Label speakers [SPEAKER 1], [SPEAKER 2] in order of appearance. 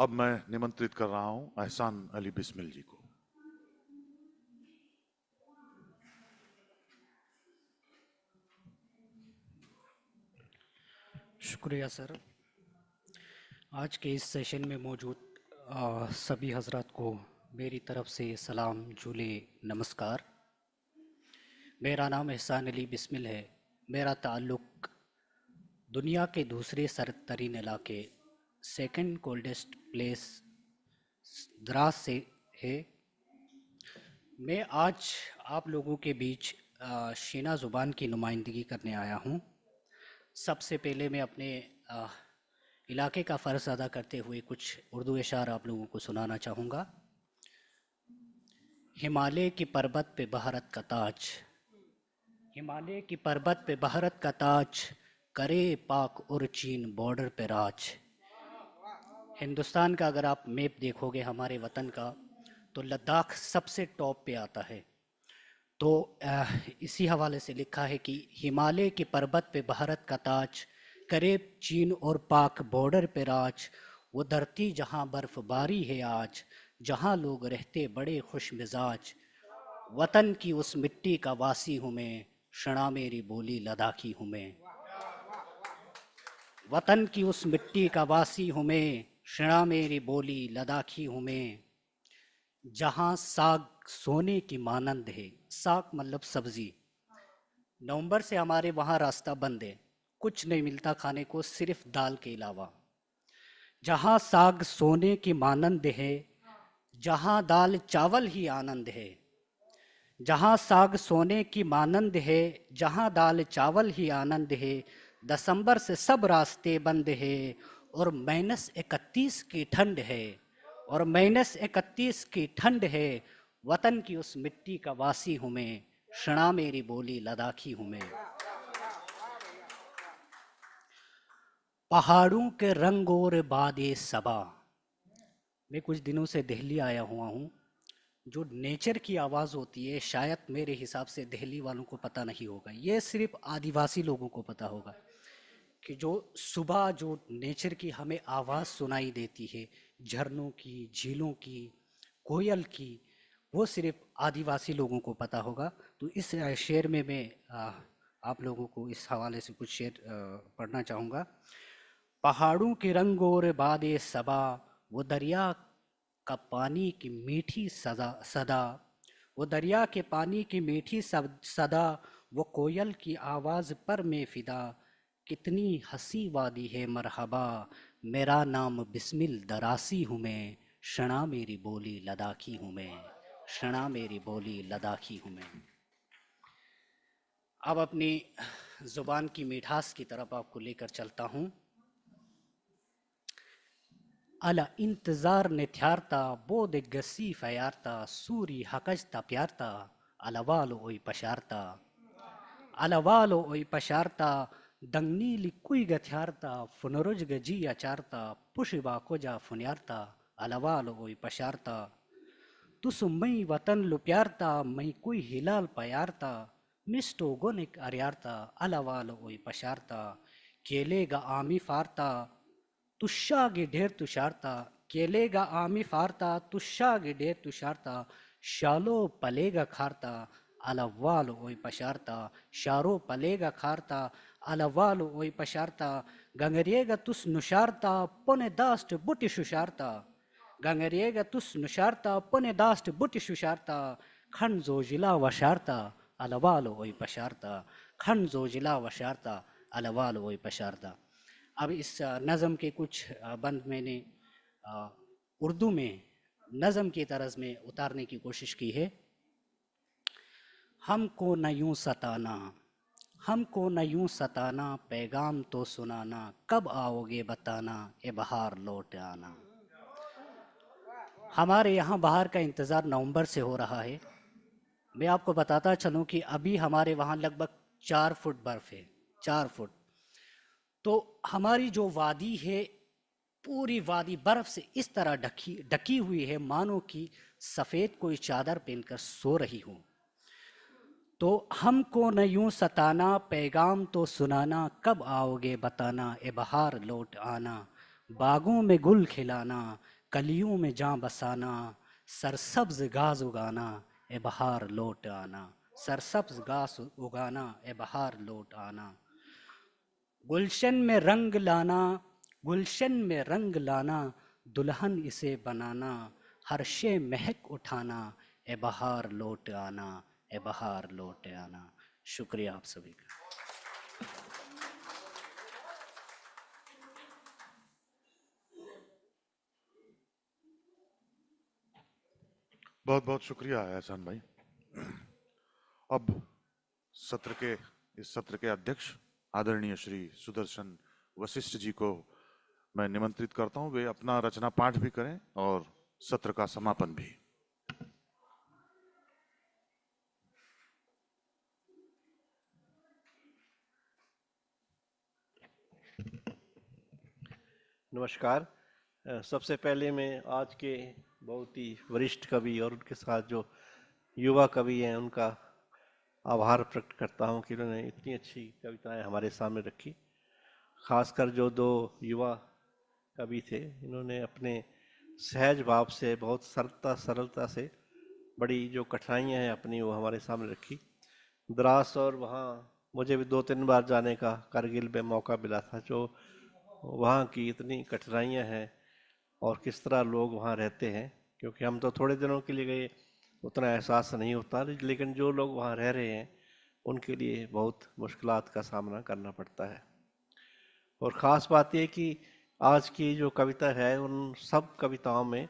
[SPEAKER 1] अब मैं निमंत्रित कर रहा हूँ एहसान अली बिस्मिल जी को।
[SPEAKER 2] शुक्रिया, सर। आज के इस सेशन में मौजूद सभी हज़रत को मेरी तरफ़ से सलाम, झूले, नमस्कार। मेरा नाम एहसान अली बिस्मिल है। मेरा ताल्लुक दुनिया के दूसरे सरद तरीन इलाके सेकंड कोल्डेस्ट प्लेस द्रास से है। मैं आज आप लोगों के बीच शीना ज़ुबान की नुमाइंदगी करने आया हूँ। सबसे पहले मैं अपने इलाके का फ़र्ज़ अदा करते हुए कुछ उर्दू इशार आप लोगों को सुनाना चाहूँगा। हिमालय की पर्वत पे भारत का ताज। हिमालय की पर्वत पे भारत का ताज, करे पाक और चीन बॉर्डर पे राज। हिंदुस्तान का अगर आप मैप देखोगे हमारे वतन का तो लद्दाख सबसे टॉप पे आता है। तो इसी हवाले से लिखा है कि हिमालय के पर्वत पे भारत का ताज, करीब चीन और पाक बॉर्डर पे राज, वो धरती जहाँ बर्फबारी है आज, जहाँ लोग रहते बड़े खुश मिजाज। वतन की उस मिट्टी का वासी हूँ मैं शणा मेरी बोली लद्दाखी हूँ मैं। वतन की उस मिट्टी का वासी हूँ मैं शणा मेरी बोली लद्दाखी हूँ मैं। जहाँ साग सोने की मानंद है, साग मतलब सब्ज़ी। नवंबर से हमारे वहाँ रास्ता बंद है, कुछ नहीं मिलता खाने को, सिर्फ़ दाल के अलावा। जहाँ साग सोने की मानंद है, जहाँ दाल चावल ही आनंद है। जहाँ साग सोने की मानंद है, जहाँ दाल चावल ही आनंद है, दिसंबर से सब रास्ते बंद है और माइनस इकतीस की ठंड है, और माइनस इकतीस की ठंड है, वतन की उस मिट्टी का वासी हूँ मैं शणा मेरी बोली लद्दाखी हूँ मैं। पहाड़ों के रंग और बादे सबा। मैं कुछ दिनों से दिल्ली आया हुआ हूँ, जो नेचर की आवाज़ होती है, शायद मेरे हिसाब से दिल्ली वालों को पता नहीं होगा, ये सिर्फ़ आदिवासी लोगों को पता होगा। कि जो सुबह जो नेचर की हमें आवाज़ सुनाई देती है, झरनों की, झीलों की, कोयल की, वो सिर्फ़ आदिवासी लोगों को पता होगा। तो इस शेर में मैं आप लोगों को इस हवाले से कुछ शेर पढ़ना चाहूँगा। पहाड़ों के रंग और बाद सबा, वो दरिया का पानी की मीठी सदा सदा, वो दरिया के पानी की मीठी सदा, वो कोयल की आवाज़ पर में फिदा कितनी हँसी वादी है मरहबा। मेरा नाम बिस्मिल दरासी हूँ मैं शणा मेरी बोली लदाखी हूँ मैं शणा मेरी बोली लदाखी हूँ मैं। अब अपनी ज़ुबान की मिठास की तरफ़ आपको लेकर चलता हूँ। अला इंतज़ार ने थ्यारता बोद गसी फयारता सूरी हकजता प्यारता अलवालो ओई पशारता। अलवालो ओई पशारता गथ्यारता फुनरुज गजी अचारता, पुशिबा कोजा फुन्यारता, अलवालो ओई पशारता। तुस मई वतन लुप्यारता, मई कोई हिलाल पयारता मिस्टो गोनिक अर्यारता, अलवालो ओई पशारता। केलेगा आमी फारता तुषागे ढेर तुषारता। केलेगा आमी फारता तुषागे ढेर तुषारता। शालो पलेगा खारता, अलवालो ओई पशारता। शारो पलेगा खारता अलवालो ओई पशारता गंगरिएगा तुस नुशारता पुने दास्ट बुटी शुशारता गंगरिएगा तुस नुशारता पुने दास्ट बुटी शुशारता खन जोजिला वशारता अलवालो ओई पशारता खन जोजिला वशारता अलवालो ओई पशारता अब इस नज़म के कुछ बंद मैंने उर्दू में नज़म की तरज में उतारने की कोशिश की है हमको न यूँ सताना हमको न यूँ सताना, पैगाम तो सुनाना, कब आओगे बताना, ए बहार लौट आना। हमारे यहाँ बाहर का इंतज़ार नवंबर से हो रहा है। मैं आपको बताता चलूँ कि अभी हमारे वहाँ लगभग चार फुट बर्फ़ है, चार फुट। तो हमारी जो वादी है, पूरी वादी बर्फ़ से इस तरह ढकी ढकी हुई है, मानो कि सफ़ेद कोई चादर पहनकर सो रही हूँ। तो हमको न यूँ सताना, पैगाम तो सुनाना, कब आओगे बताना, ए बहार लौट आना, बागों में गुल खिलाना, कलियों में जां बसाना, सरसब्ज गाज उगाना, ए बहार लौट आना, सरसब्ज घास उगाना, ए बहार लौट आना। गुलशन में रंग लाना, गुलशन में रंग लाना, दुल्हन इसे बनाना हर शे महक उठाना, ए बहार लौट आना। ए बहार लौट आना। शुक्रिया आप सभी का।
[SPEAKER 1] बहुत बहुत शुक्रिया एहसान भाई। अब सत्र के, इस सत्र के अध्यक्ष, आदरणीय श्री सुदर्शन वशिष्ठ जी को मैं निमंत्रित करता हूँ। वे अपना रचना पाठ भी करें और सत्र का समापन भी।
[SPEAKER 3] नमस्कार। सबसे पहले मैं आज के बहुत ही वरिष्ठ कवि और उनके साथ जो युवा कवि हैं, उनका आभार प्रकट करता हूँ कि उन्होंने इतनी अच्छी कविताएँ हमारे सामने रखी। खासकर जो दो युवा कवि थे, इन्होंने अपने सहज भाव से, बहुत सरलता सरलता से बड़ी जो कठिनाइयाँ हैं अपनी, वो हमारे सामने रखी। द्रास और वहाँ मुझे भी दो तीन बार जाने का करगिल में मौका मिला था, जो वहाँ की इतनी कठिनाइयाँ हैं और किस तरह लोग वहाँ रहते हैं, क्योंकि हम तो थोड़े दिनों के लिए गए, उतना एहसास नहीं होता, लेकिन जो लोग वहाँ रह रहे हैं, उनके लिए बहुत मुश्किल का सामना करना पड़ता है। और ख़ास बात यह कि आज की जो कविता है, उन सब कविताओं में